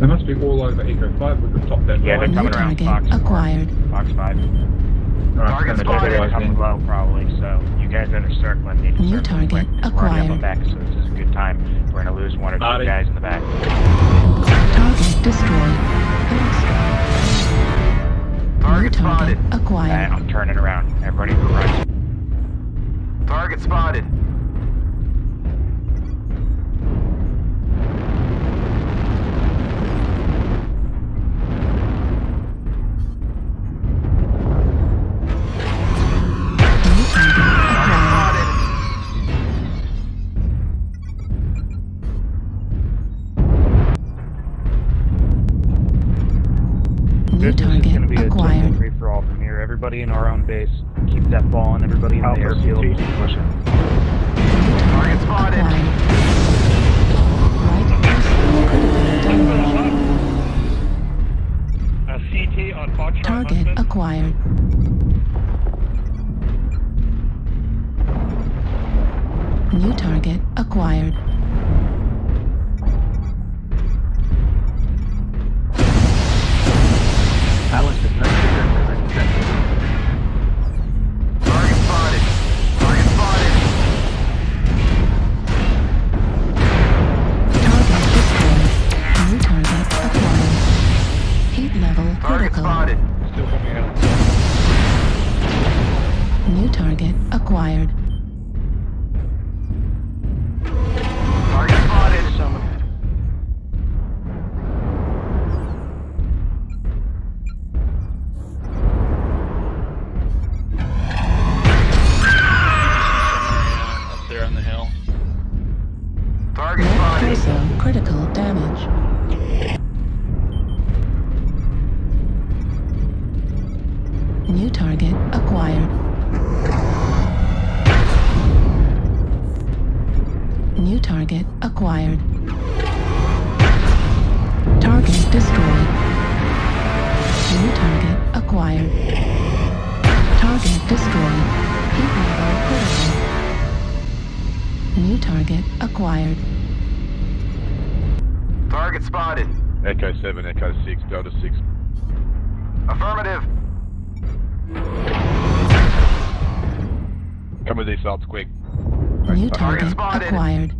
They must be all over Echo 5. We could top that Yeah, they're coming around target Fox 4. acquired. Fox 5. Alright, Target send it spotted. to They're us coming then. low probably, so you guys that are circling need to New circle target quick, 'cause we're already on acquired. back, so this is a good time. We're gonna lose one or two Body. guys in the back. Target destroyed. Target target spotted. Alright, acquired. I'm turning around. Everybody run. Target spotted. New This is target gonna be acquired. total free for all from here. Everybody in our own base. Keep that ball and everybody in the airfield. Target spotted. Right personnel critically damaged. CT on Foxtrot Target acquired. New target acquired. Critical damage. New target acquired. New target acquired. Target destroyed. New target acquired. Target destroyed. New target acquired. Target spotted. Echo 7, Echo 6, Delta 6. Affirmative. Come with these salts quick. New Target target acquired.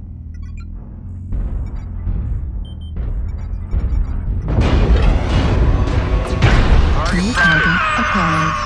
New target acquired.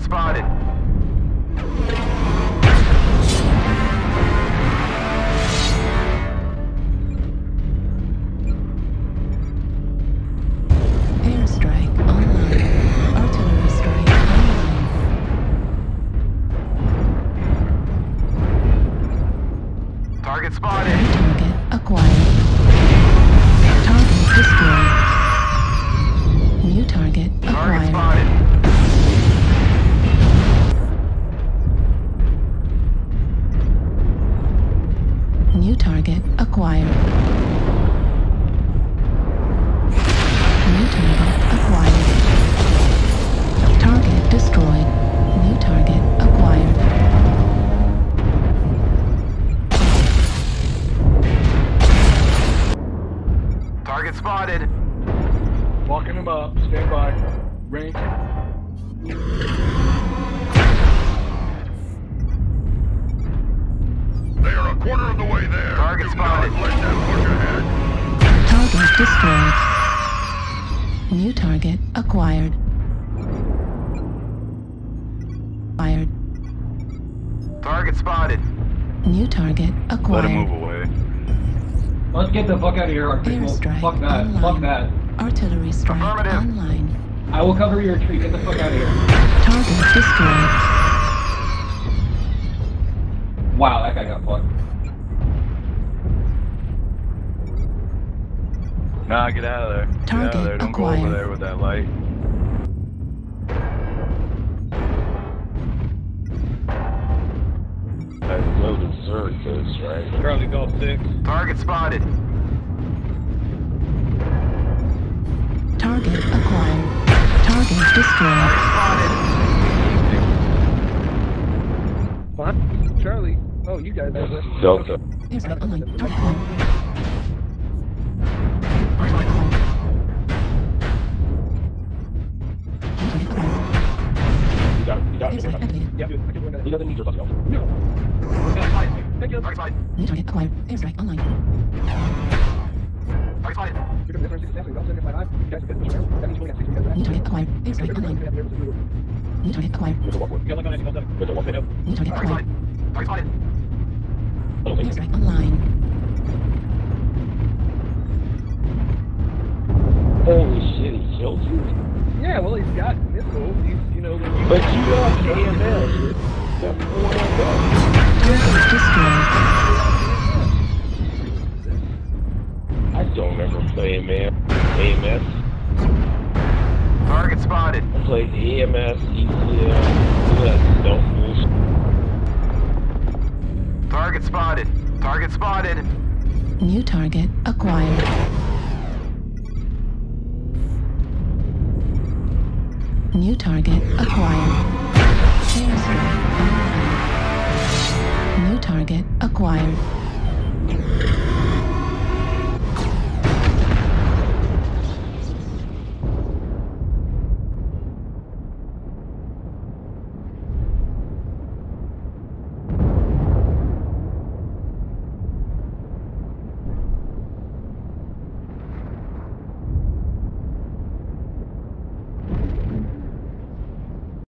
Target spotted. Target spotted. Walking him up. Stand by. Range. They are a quarter of the way there. Target Do spotted. not let them push ahead. Target destroyed. New target acquired. Fired. Target spotted. New target Let acquired. him move away. Let's get the fuck out of here, our people. Fuck that. online. Fuck that. Artillery strike Affirmative. online. I will cover your retreat. Get the fuck out of here. Target destroyed. Wow, that guy got fucked. Nah, get out of there. Get out of Target there. Don't go over acquired. there with that light. Low dessert, right? Charlie Golf 6. Target spotted. Target acquired. Target destroyed. Target Spotted. What? Charlie. Oh, you guys have it. Delta. Airstrike online. Target acquired. Target acquired. Target acquired. You got, you got Airstrike activated. Yeah, dude, I can win that. He doesn't need your stuff. No. Thank you. Target spotted. New target acquired. Airstrike online. Target spotted. You're gonna be different successfully. Don't send it by five. You guys are good. That means you only got six. New target acquired. Airstrike online. New target acquired. With the one word. You got like on it, you got seven. With the one word. New target Target acquired. spotted. Target. I think Airstrike online. Holy shit, he killed you. Yeah, well, he's got missiles. He's, you know, But you got AMS. That's four of them. Target destroyed. I don't remember playing, man. AMS. Target spotted. I played AMS, ECM, all that stealth bullshit. Target spotted. Target spotted. New target acquired. New target acquired. Target acquired.